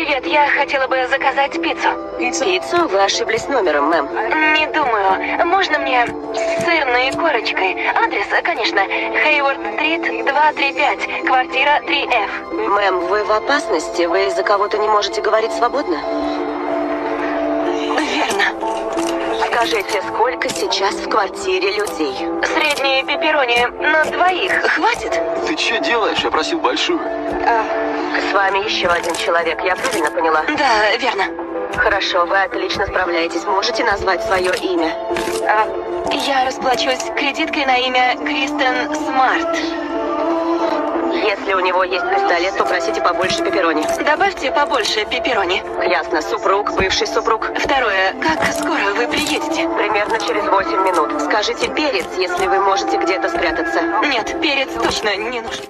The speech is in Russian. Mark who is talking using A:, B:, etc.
A: Привет, я хотела бы заказать пиццу.
B: Пиццу? Вы ошиблись номером, мэм.
A: Не думаю. Можно мне с сырной корочкой? Адрес, конечно. Хейворд-стрит, 235, квартира 3F.
B: Мэм, вы в опасности? Вы из-за кого-то не можете говорить свободно?
A: Верно.
B: Скажите, сколько сейчас в квартире людей?
A: Средние пепперони на двоих. Хватит?
C: Ты что делаешь? Я просил большую.
A: А,
B: С вами еще один человек, я правильно поняла?
A: да, верно.
B: Хорошо, вы отлично справляетесь. Можете назвать свое имя?
A: А, я расплачусь кредиткой на имя Кристен Смарт.
B: Если у него есть пистолет, то просите побольше пепперони.
A: Добавьте побольше пепперони.
B: Ясно, супруг, бывший супруг.
A: Второе, как скоро вы приедете?
B: Примерно через 8 минут. Скажите перец, если вы можете где-то спрятаться.
A: Нет, перец точно не нужен.